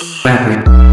Rapper.